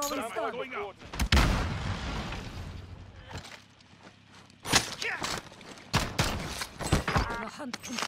Throwing so stun. Going up. The hunt continues.